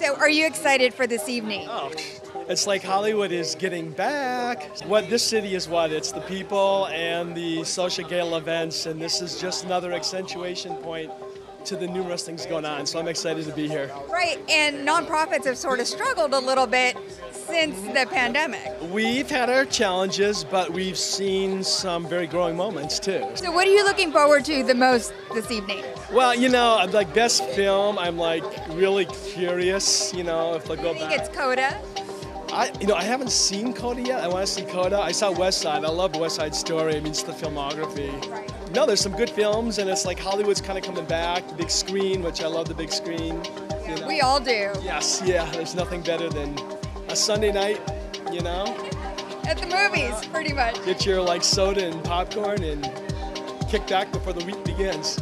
So, are you excited for this evening? Oh, it's like Hollywood is getting back. What this city is what? It's the people and the social gala events, and this is just another accentuation point to the numerous things going on. So I'm excited to be here. Right, and nonprofits have sort of struggled a little bit since the pandemic. We've had our challenges, but we've seen some very growing moments too. So, what are you looking forward to the most this evening? Well, you know, I'm like best film. I'm like really curious. You know, if I go I think back. it's Coda. I, you know, I haven't seen Coda yet. I want to see Coda. I saw West Side. I love West Side Story. I mean, it's the filmography. No, there's some good films, and it's like Hollywood's kind of coming back. The big screen, which I love the big screen. you know. We all do. Yes, yeah. There's nothing better than a Sunday night. You know, At the movies, pretty much. get your like soda and popcorn and kick back before the week begins.